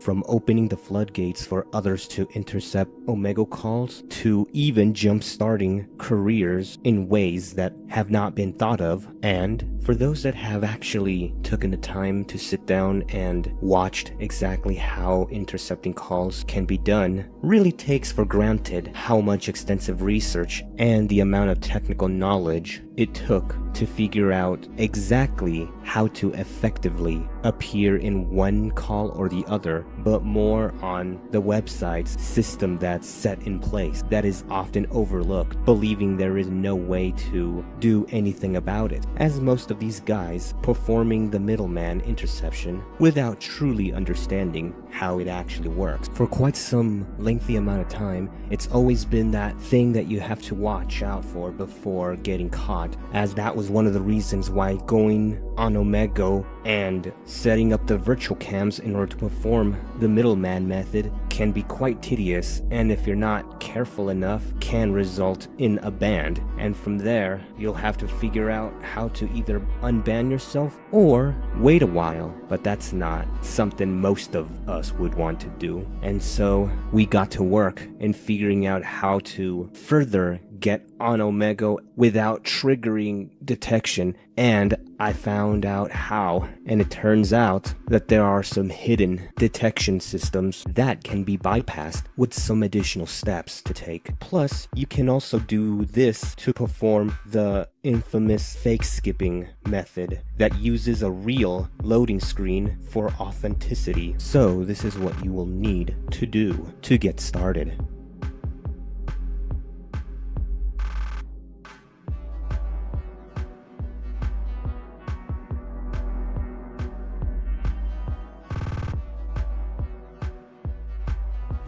from opening the floodgates for others to intercept Omegle calls to even jump-starting careers in ways that have not been thought of. And for those that have actually taken the time to sit down and watched exactly how intercepting calls can be done, really takes for granted how much extensive research and the amount of technical knowledge it took to figure out exactly how to effectively appear in one call or the other, but more on the website's system that's set in place that is often overlooked, believing there is no way to do anything about it, as most of these guys performing the middleman interception without truly understanding how it actually works. For quite some lengthy amount of time, it's always been that thing that you have to watch out for before getting caught, as that was one of the reasons why going on Omegle and setting up the virtual cams in order to perform the middleman method can be quite tedious and if you're not careful enough can result in a ban and from there you'll have to figure out how to either unban yourself or wait a while. But that's not something most of us would want to do. And so we got to work in figuring out how to further get on Omegle without triggering detection and I found out how and it turns out that there are some hidden detection systems that can be bypassed with some additional steps to take. Plus, you can also do this to perform the infamous fake skipping method that uses a real loading screen for authenticity. So this is what you will need to do to get started.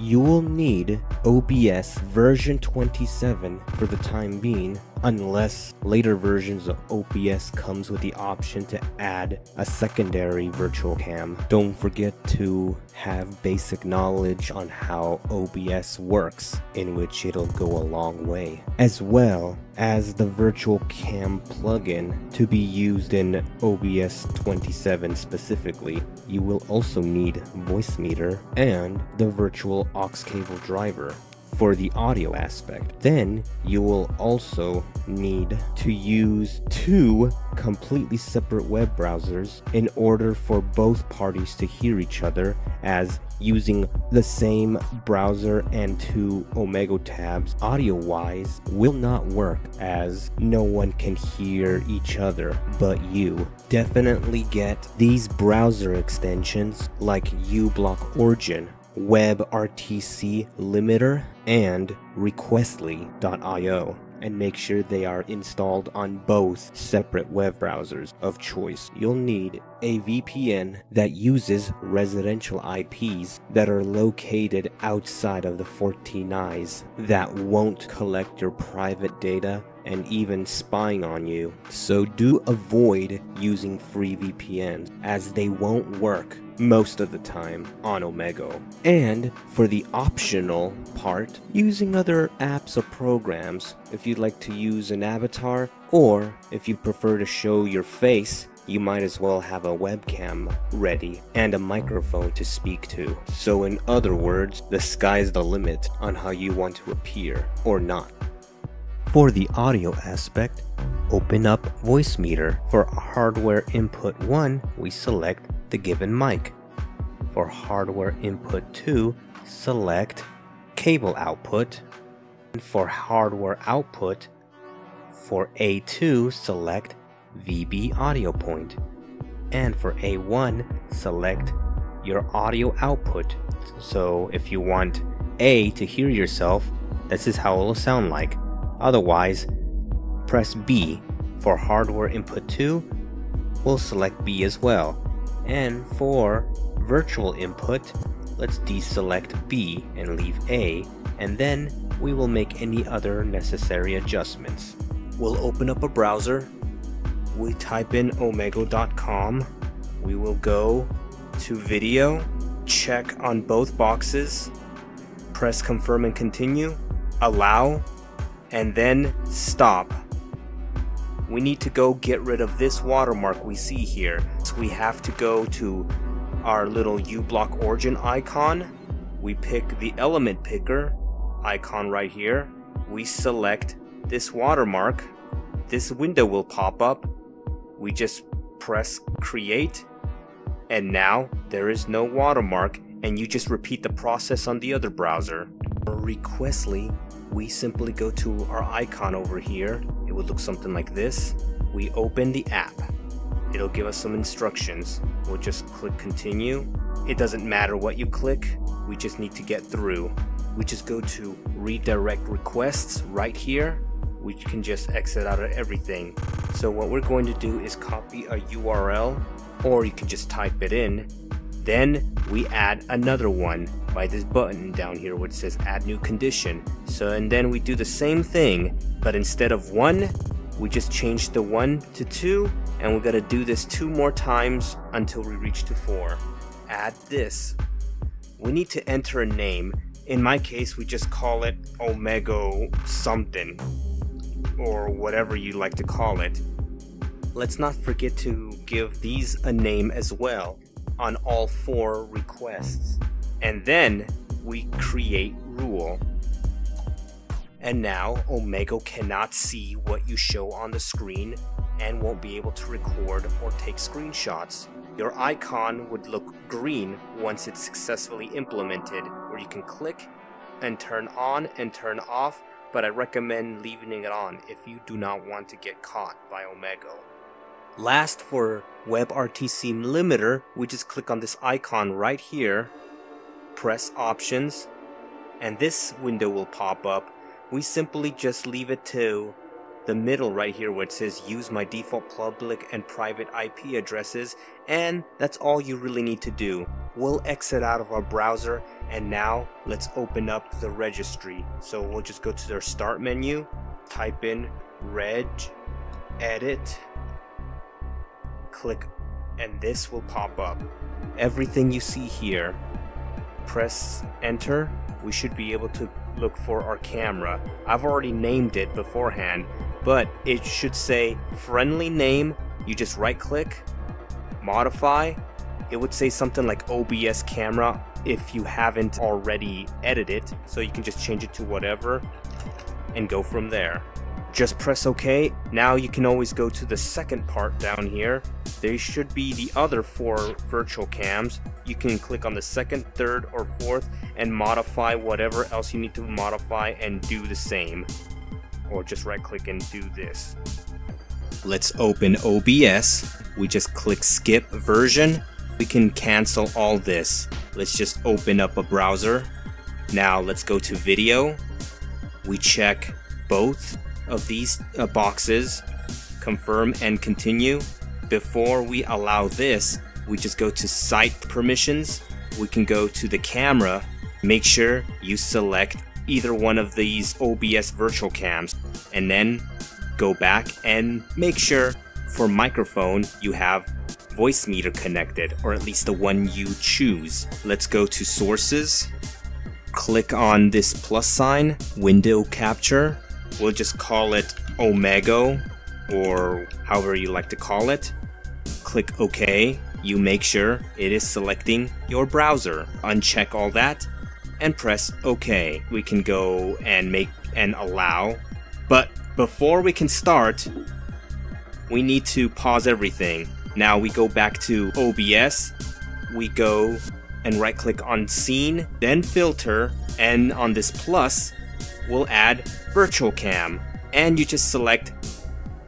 You will need OBS version 27 for the time being unless later versions of OBS comes with the option to add a secondary virtual cam. Don't forget to have basic knowledge on how OBS works, in which it'll go a long way, as well as the virtual cam plugin to be used in OBS 27 specifically. You will also need Voicemeeter and the virtual aux cable driver for the audio aspect. Then you will also need to use two completely separate web browsers in order for both parties to hear each other as using the same browser and two Omegle tabs audio wise will not work as no one can hear each other but you. Definitely get these browser extensions like uBlock Origin WebRTC Limiter, and Requestly.io and make sure they are installed on both separate web browsers of choice. You'll need a VPN that uses residential IPs that are located outside of the 14 eyes that won't collect your private data and even spying on you. So do avoid using free VPNs as they won't work most of the time on Omegle. And for the optional part, using other apps or programs if you'd like to use an avatar or if you prefer to show your face you might as well have a webcam ready and a microphone to speak to. So in other words, the sky's the limit on how you want to appear or not. For the audio aspect, open up Voicemeeter. For hardware input 1, we select the given mic. For hardware input 2, select cable output. And for hardware output, for A2, select VB audio point. And for A1, select your audio output. So if you want A to hear yourself, this is how it will sound like. Otherwise, press B. For hardware input 2, we'll select B as well. And for virtual input, let's deselect B and leave A, and then we will make any other necessary adjustments. We'll open up a browser, we type in omegle.com, we will go to video, check on both boxes, press confirm and continue, allow, and then stop. We need to go get rid of this watermark we see here. So we have to go to our little uBlock origin icon, we pick the element picker icon right here. We select this watermark. This window will pop up. We just press create and now there is no watermark and you just repeat the process on the other browser. For Requestly, we simply go to our icon over here. It would look something like this. We open the app. It'll give us some instructions. We'll just click continue. It doesn't matter what you click, we just need to get through. We just go to redirect requests right here. We can just exit out of everything. So what we're going to do is copy a URL or you can just type it in. Then we add another one by this button down here which says add new condition. So and then we do the same thing, but instead of one, we just change the one to two and we're gonna do this two more times until we reach to four. Add this. We need to enter a name. In my case, we just call it Omegle something or whatever you like to call it. Let's not forget to give these a name as well on all four requests. And then we create rule. And now Omegle cannot see what you show on the screen and won't be able to record or take screenshots. Your icon would look green once it's successfully implemented, where you can click and turn on and turn off, but I recommend leaving it on if you do not want to get caught by Omegle. Last for WebRTC limiter, we just click on this icon right here, press options, and this window will pop up. We simply just leave it to the middle right here where it says use my default public and private IP addresses and that's all you really need to do. We'll exit out of our browser and now let's open up the registry. So we'll just go to their start menu, type in reg, edit, click and this will pop up. Everything you see here, press enter, we should be able to look for our camera. I've already named it beforehand, but it should say friendly name. You just right click, modify. It would say something like OBS camera if you haven't already edited. So you can just change it to whatever and go from there. Just press OK. Now you can always go to the second part down here. There should be the other four virtual cams. You can click on the second, third, or fourth and modify whatever else you need to modify and do the same. Or just right click and do this. Let's open OBS. We just click skip version. We can cancel all this. Let's just open up a browser. Now let's go to video. We check both of these uh, boxes, confirm and continue. Before we allow this, we just go to site permissions. We can go to the camera. Make sure you select either one of these OBS virtual cams and then go back and make sure for microphone you have Voicemeeter connected or at least the one you choose. Let's go to sources. Click on this plus sign, window capture, We'll just call it Omegle or however you like to call it. Click OK. You make sure it is selecting your browser. Uncheck all that and press OK. We can go and make and allow. But before we can start, we need to pause everything. Now we go back to OBS. We go and right click on scene, then filter, and on this plus, we'll add virtual cam and you just select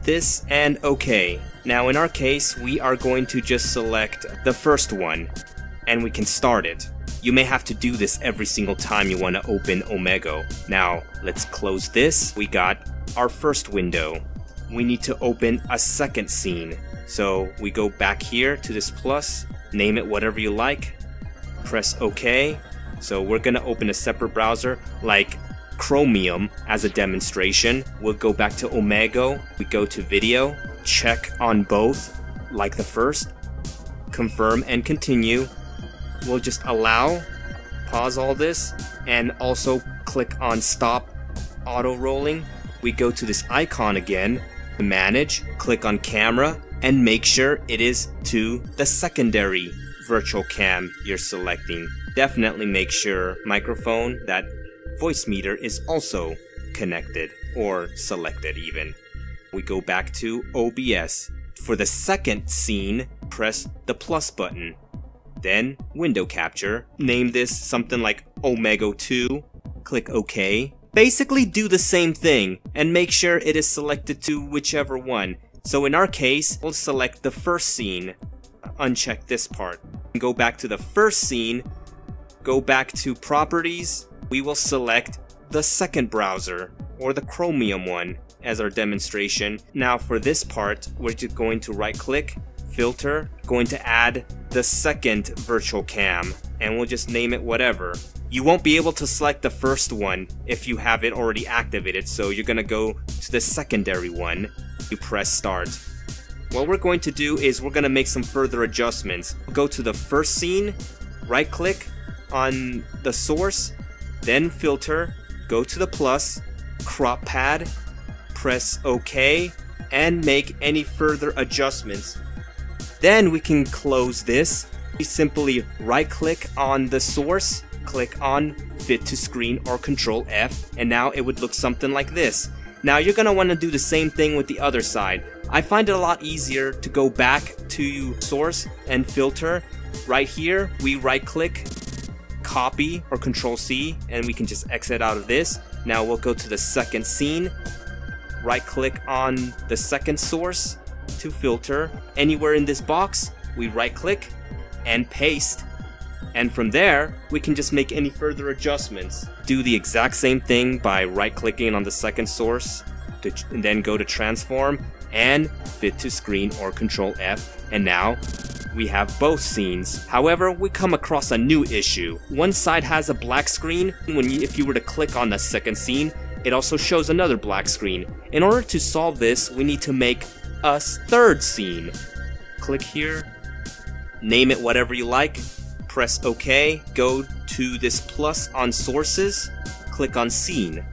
this and OK. Now in our case, we are going to just select the first one and we can start it. You may have to do this every single time you want to open Omegle. Now, let's close this. We got our first window. We need to open a second scene. So we go back here to this plus, name it whatever you like, press OK. So we're going to open a separate browser like Chromium as a demonstration. We'll go back to Omegle, we go to video, check on both like the first, confirm and continue. We'll just allow, pause all this, and also click on stop auto rolling. We go to this icon again, manage, click on camera, and make sure it is to the secondary virtual cam you're selecting. Definitely make sure microphone, that Voicemeeter is also connected or selected even. We go back to OBS. For the second scene, press the plus button. Then window capture. Name this something like Omegle 2. Click OK. Basically do the same thing and make sure it is selected to whichever one. So in our case, we'll select the first scene. Uncheck this part. Go back to the first scene. Go back to properties. We will select the second browser or the Chromium one as our demonstration. Now for this part, we're just going to right click, filter, going to add the second virtual cam, and we'll just name it whatever. You won't be able to select the first one if you have it already activated, so you're gonna go to the secondary one. You press start. What we're going to do is we're gonna make some further adjustments. Go to the first scene, right click on the source, then filter, go to the plus, crop pad, press OK, and make any further adjustments. Then we can close this. We simply right click on the source, click on fit to screen or control F, and now it would look something like this. Now you're gonna wanna do the same thing with the other side. I find it a lot easier to go back to source and filter. Right here, we right click, copy or control C, and we can just exit out of this. Now we'll go to the second scene, right click on the second source to filter. Anywhere in this box, we right click and paste. And from there, we can just make any further adjustments. Do the exact same thing by right clicking on the second source, to, and then go to transform and fit to screen or control F. And now we have both scenes. However, we come across a new issue. One side has a black screen. When you, if you were to click on the second scene, it also shows another black screen. In order to solve this, we need to make a third scene. Click here, name it whatever you like, press OK, go to this plus on sources, click on scene.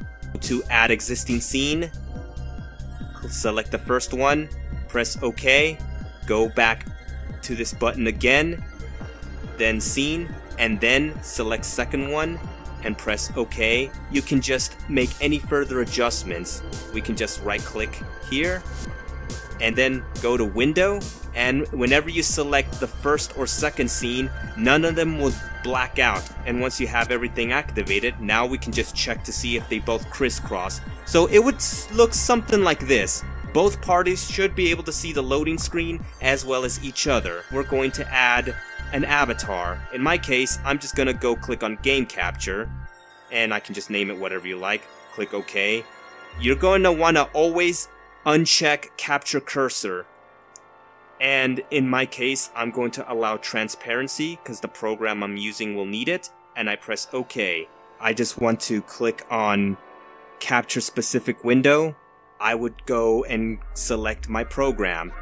To add existing scene, select the first one, press OK, go back to this button again, then scene, and then select second one, and press OK, you can just make any further adjustments. We can just right click here and then go to window and whenever you select the first or second scene, none of them will black out. And once you have everything activated, now we can just check to see if they both crisscross. So it would look something like this. Both parties should be able to see the loading screen as well as each other. We're going to add an avatar. In my case, I'm just gonna go click on game capture and I can just name it whatever you like. Click OK. You're going to want to always uncheck capture cursor. And in my case, I'm going to allow transparency because the program I'm using will need it. And I press OK. I just want to click on capture specific window. I would go and select my program.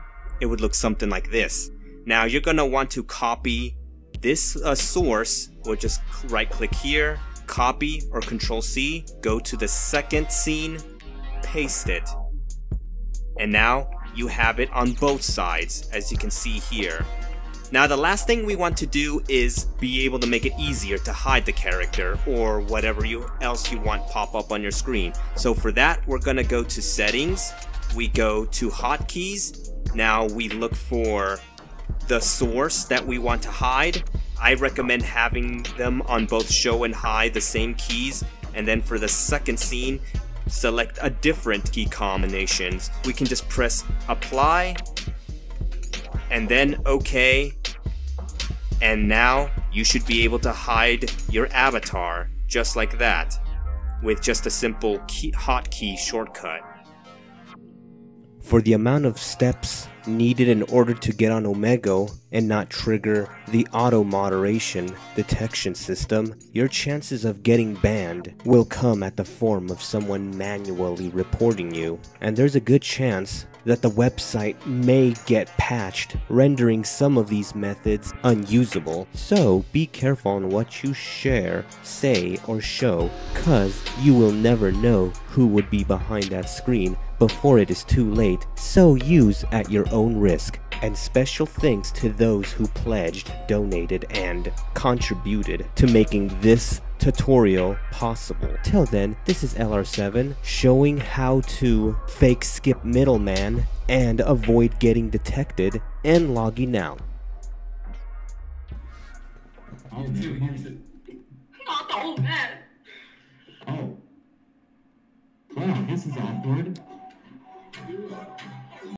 It would look something like this. Now you're gonna want to copy this uh, source. We'll just right click here, copy or control C, go to the second scene, paste it. And now you have it on both sides as you can see here. Now the last thing we want to do is be able to make it easier to hide the character or whatever you else you want pop up on your screen. So for that we're gonna go to settings, we go to hotkeys, now we look for the source that we want to hide. I recommend having them on both show and hide the same keys. And then for the second scene, select a different key combinations. We can just press apply and then OK. And now you should be able to hide your avatar just like that with just a simple key, hotkey shortcut. For the amount of steps needed in order to get on Omegle and not trigger the auto moderation detection system, your chances of getting banned will come at the form of someone manually reporting you, and there's a good chance that the website may get patched, rendering some of these methods unusable. So be careful on what you share, say, or show, cause you will never know who would be behind that screen before it is too late, so use at your own risk. And special thanks to those who pledged, donated, and contributed to making this tutorial possible. Till then, this is LR7 showing how to fake skip middleman and avoid getting detected and logging out. Oh, man. Oh. Wow, this is awkward do.